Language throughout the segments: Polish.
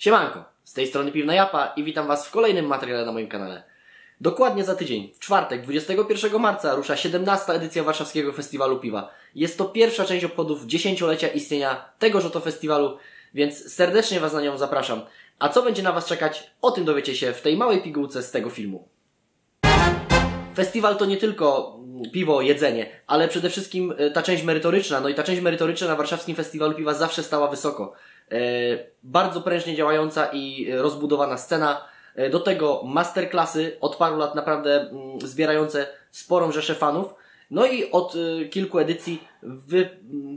Siemanko, z tej strony Piwna Japa i witam Was w kolejnym materiale na moim kanale. Dokładnie za tydzień, w czwartek, 21 marca rusza 17. edycja Warszawskiego Festiwalu Piwa. Jest to pierwsza część obchodów dziesięciolecia istnienia tegoż oto festiwalu, więc serdecznie Was na nią zapraszam. A co będzie na Was czekać, o tym dowiecie się w tej małej pigułce z tego filmu. Festiwal to nie tylko mm, piwo, jedzenie, ale przede wszystkim e, ta część merytoryczna. No i ta część merytoryczna na warszawskim festiwalu piwa zawsze stała wysoko. E, bardzo prężnie działająca i rozbudowana scena. E, do tego masterclassy od paru lat naprawdę mm, zbierające sporą rzeszę fanów. No i od kilku edycji wy,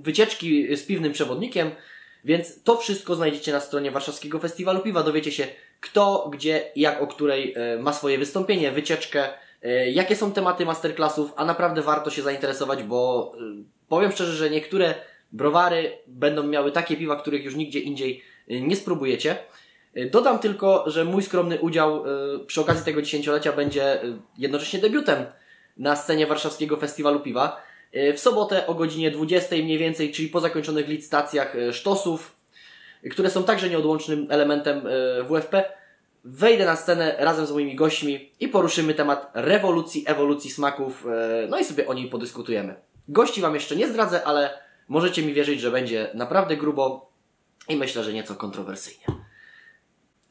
wycieczki z piwnym przewodnikiem. Więc to wszystko znajdziecie na stronie Warszawskiego Festiwalu Piwa. Dowiecie się kto, gdzie, jak, o której ma swoje wystąpienie, wycieczkę, E, jakie są tematy masterclassów, a naprawdę warto się zainteresować, bo e, powiem szczerze, że niektóre browary będą miały takie piwa, których już nigdzie indziej e, nie spróbujecie. Dodam tylko, że mój skromny udział przy okazji tego dziesięciolecia będzie jednocześnie debiutem na scenie Warszawskiego Festiwalu Piwa. W sobotę o godzinie 20 mniej więcej, czyli po zakończonych licytacjach sztosów, które są także nieodłącznym elementem WFP, wejdę na scenę razem z moimi gośćmi i poruszymy temat rewolucji, ewolucji smaków, no i sobie o niej podyskutujemy. Gości Wam jeszcze nie zdradzę, ale możecie mi wierzyć, że będzie naprawdę grubo i myślę, że nieco kontrowersyjnie.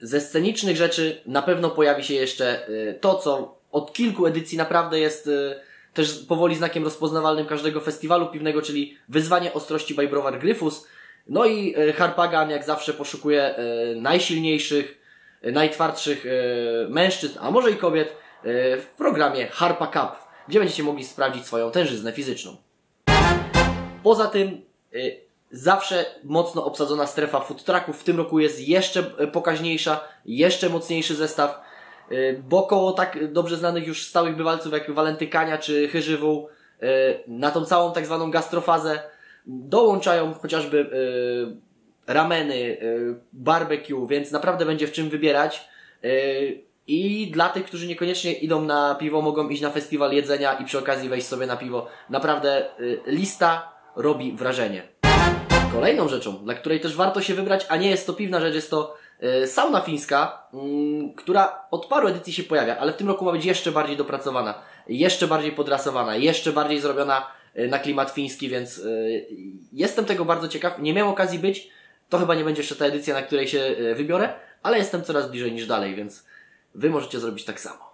Ze scenicznych rzeczy na pewno pojawi się jeszcze e, to, co od kilku edycji naprawdę jest e, też powoli znakiem rozpoznawalnym każdego festiwalu piwnego, czyli wyzwanie ostrości by Browar Gryfus. No i Harpagan jak zawsze poszukuje najsilniejszych, najtwardszych mężczyzn, a może i kobiet w programie Harpa Cup, gdzie będziecie mogli sprawdzić swoją tężyznę fizyczną. Poza tym e, zawsze mocno obsadzona strefa food trucków. W tym roku jest jeszcze pokaźniejsza, jeszcze mocniejszy zestaw, bo koło tak dobrze znanych już stałych bywalców jak Walentykania czy Chyżywół na tą całą tak zwaną gastrofazę dołączają chociażby rameny, y, barbecue, więc naprawdę będzie w czym wybierać. Y, I dla tych, którzy niekoniecznie idą na piwo, mogą iść na festiwal jedzenia i przy okazji wejść sobie na piwo. Naprawdę y, lista robi wrażenie. Kolejną rzeczą, dla której też warto się wybrać, a nie jest to piwna rzecz, jest to sauna fińska, mm, która od paru edycji się pojawia, ale w tym roku ma być jeszcze bardziej dopracowana, jeszcze bardziej podrasowana, jeszcze bardziej zrobiona na klimat fiński, więc jestem tego bardzo ciekaw. Nie miałem okazji być, to chyba nie będzie jeszcze ta edycja, na której się e, wybiorę, ale jestem coraz bliżej niż dalej, więc Wy możecie zrobić tak samo.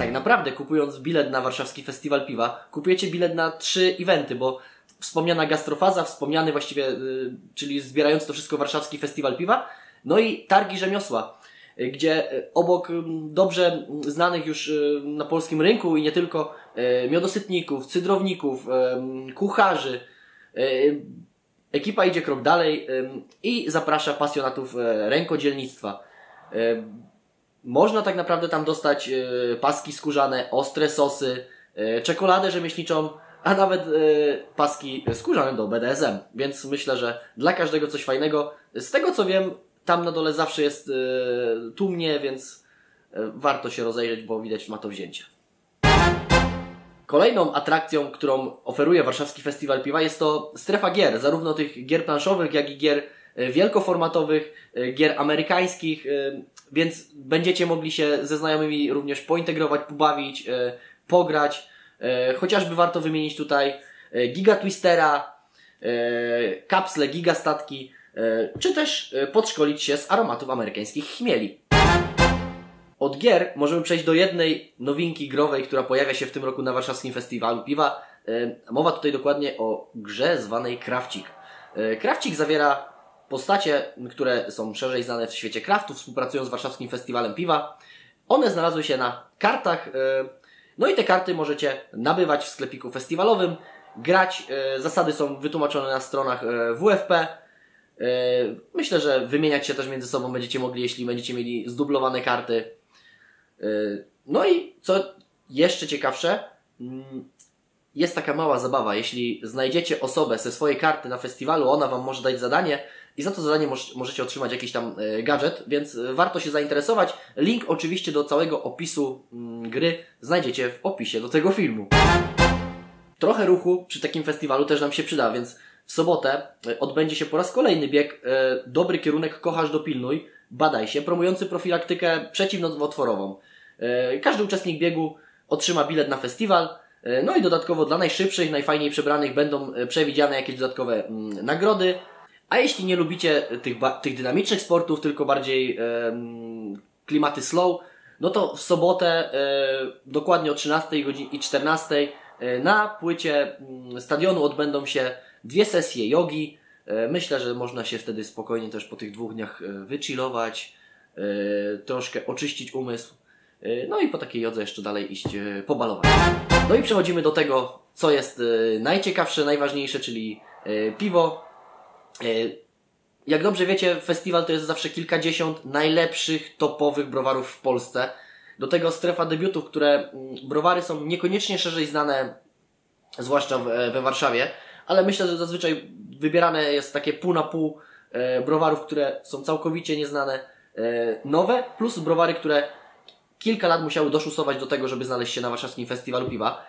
Tak naprawdę, kupując bilet na warszawski festiwal piwa, kupujecie bilet na trzy eventy, bo wspomniana gastrofaza, wspomniany właściwie, yy, czyli zbierając to wszystko warszawski festiwal piwa, no i targi rzemiosła, yy, gdzie yy, obok dobrze znanych już na polskim rynku i nie tylko miodosytników, cydrowników, kucharzy, Ekipa idzie krok dalej i zaprasza pasjonatów rękodzielnictwa. Można tak naprawdę tam dostać e, paski skórzane, ostre sosy, e, czekoladę rzemieślniczą, a nawet paski skórzane do BDSM. Więc myślę, że dla każdego coś fajnego. Z tego co wiem, tam na dole zawsze jest tłumnie, więc warto się rozejrzeć, bo widać ma to wzięcie. Kolejną atrakcją, którą oferuje Warszawski Festiwal Piwa jest to strefa gier, zarówno tych gier planszowych, jak i gier e, wielkoformatowych, e, gier amerykańskich, e, więc będziecie mogli się ze znajomymi również pointegrować, pobawić, pograć. Chociażby warto wymienić tutaj Giga Twistera, kapsle, gigastatki, czy też podszkolić się z aromatów amerykańskich chmieli. Od gier możemy przejść do jednej nowinki growej, która pojawia się w tym roku na warszawskim festiwalu piwa. E, mowa tutaj dokładnie o grze zwanej Krawcik. E, Krawcik zawiera postacie, które są szerzej znane w świecie kraftu, współpracują z warszawskim festiwalem piwa. One znalazły się na kartach, e, no i te karty możecie nabywać w sklepiku festiwalowym, grać. Zasady są wytłumaczone na stronach WFP. Myślę, że wymieniać się też między sobą będziecie mogli, jeśli będziecie mieli zdublowane karty. No i co jeszcze ciekawsze, mm, jest taka mała zabawa. Jeśli znajdziecie osobę ze swojej karty na festiwalu, ona Wam może dać zadanie i za to zadanie możecie otrzymać jakiś tam y, gadżet, więc warto się zainteresować. Link oczywiście do całego opisu mm, gry znajdziecie w opisie do tego filmu. Trochę ruchu przy takim festiwalu też nam się przyda, więc w sobotę odbędzie się po raz kolejny bieg Dobry kierunek Kochasz dopilnuj, badaj się, promujący profilaktykę przeciwnowotworową. Każdy uczestnik biegu otrzyma bilet na festiwal, no i dodatkowo dla najszybszych, najfajniej przebranych będą przewidziane jakieś dodatkowe mm, nagrody. A jeśli nie lubicie tych, tych dynamicznych sportów, tylko bardziej klimaty slow, no to w sobotę e, dokładnie o 13 godzinie i 14 e, na płycie mm, stadionu odbędą się dwie sesje jogi. E, myślę, że można się wtedy spokojnie też po tych dwóch dniach wychillować, troszkę oczyścić umysł. No i po takiej jodze jeszcze dalej iść pobalować. No i przechodzimy do tego, co jest najciekawsze, najważniejsze, czyli piwo. Jak dobrze wiecie, festiwal to jest zawsze kilkadziesiąt najlepszych, topowych browarów w Polsce. Do tego strefa debiutów, które mm, browary są niekoniecznie szerzej znane, zwłaszcza we Warszawie, ale myślę, że zazwyczaj wybierane jest takie pół na pół e, browarów, które są całkowicie nieznane, e, nowe, plus browary, które kilka lat musiały doszusować do tego, żeby znaleźć się na warszawskim festiwalu piwa.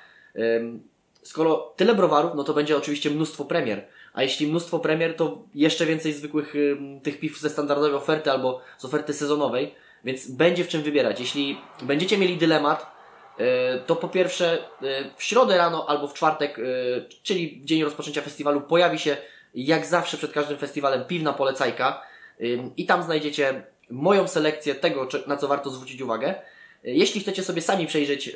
Skoro tyle browarów, no to będzie oczywiście mnóstwo premier. A jeśli mnóstwo premier, to jeszcze więcej zwykłych tych piw ze standardowej oferty albo z oferty sezonowej, więc będzie w czym wybierać. Jeśli będziecie mieli dylemat, e, to po pierwsze e, w środę rano albo w czwartek, e, czyli w dzień rozpoczęcia festiwalu, pojawi się jak zawsze przed każdym festiwalem piwna polecajka i tam znajdziecie moją selekcję tego, na co warto zwrócić uwagę. Jeśli chcecie sobie sami przejrzeć,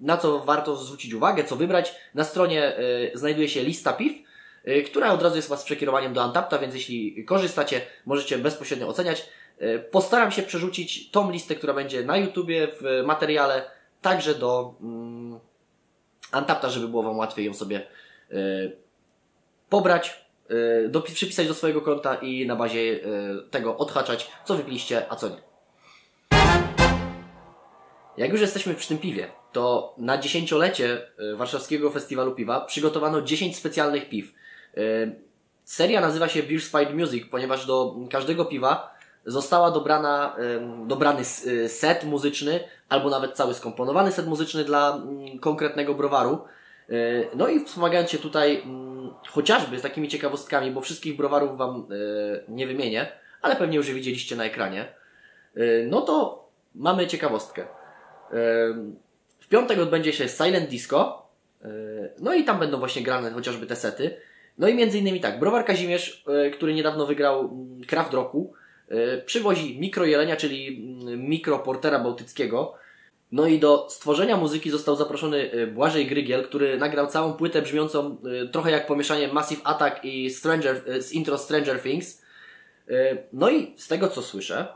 na co warto zwrócić uwagę, co wybrać, na stronie znajduje się lista piw, Y, która od razu jest Was przekierowaniem do Antapta, więc jeśli korzystacie, możecie bezpośrednio oceniać. Y, postaram się przerzucić tą listę, która będzie na YouTubie w materiale, także do mm, Antapta, żeby było Wam łatwiej ją sobie pobrać, do, przypisać do swojego konta i na bazie tego odhaczać, co wypiliście, a co nie. Jak już jesteśmy przy tym piwie, to na dziesięciolecie Warszawskiego Festiwalu Piwa przygotowano 10 specjalnych piw. E, seria nazywa się Beer Fight Music, ponieważ do każdego piwa została dobrana, dobrany e, set muzyczny, albo nawet cały skomponowany set muzyczny dla konkretnego browaru. E, no i wspomagając się tutaj chociażby z takimi ciekawostkami, bo wszystkich browarów Wam nie wymienię, ale pewnie już je widzieliście na ekranie, no to mamy ciekawostkę. W piątek odbędzie się Silent Disco, no i tam będą właśnie grane chociażby te sety. No i między innymi tak, Browar Kazimierz, e, który niedawno wygrał mm, Kraft Roku, e, przywozi mikrojelenia, czyli mm, mikroportera bałtyckiego. No i do stworzenia muzyki został zaproszony e, Błażej Grygiel, który nagrał całą płytę brzmiącą trochę jak pomieszanie Massive Attack i Stranger, z intro Stranger Things. No i z tego co słyszę,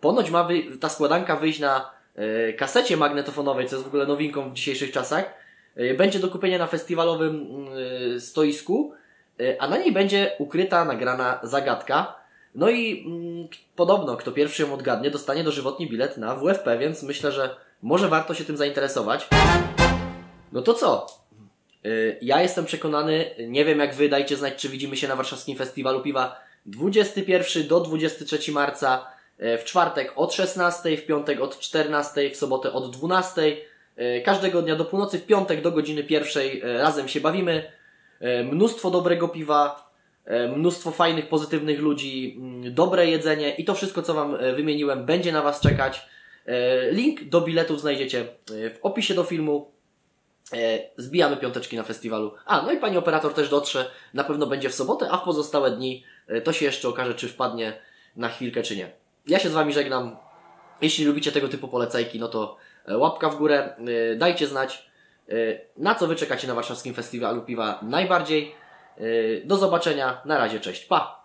ponoć ma ta składanka wyjść na kasecie magnetofonowej, co jest w ogóle nowinką w dzisiejszych czasach. E, będzie do kupienia na festiwalowym e, stoisku, e, a na niej będzie ukryta, nagrana zagadka. No i mm, podobno, kto pierwszy ją odgadnie, dostanie dożywotni bilet na WFP, więc myślę, że może warto się tym zainteresować. No to co? Ja jestem przekonany, nie wiem jak wy, dajcie znać, czy widzimy się na warszawskim festiwalu piwa 21 do 23 marca, w czwartek od 16, w piątek od 14, w sobotę od 12. E, każdego dnia do północy, w piątek do godziny pierwszej e, razem się bawimy. E, mnóstwo dobrego piwa, mnóstwo fajnych, pozytywnych ludzi, mm, dobre jedzenie i to wszystko, co Wam wymieniłem, będzie na Was czekać. Link do biletów znajdziecie w opisie do filmu. Zbijamy piąteczki na festiwalu. A, no i pani operator też dotrze. Na pewno będzie w sobotę, a w pozostałe dni to się jeszcze okaże, czy wpadnie na chwilkę, czy nie. Ja się z Wami żegnam. Jeśli lubicie tego typu polecajki, no to E, łapka w górę, e, dajcie znać, e, na co wy czekacie na warszawskim festiwalu piwa najbardziej. Do zobaczenia, na razie, cześć, pa!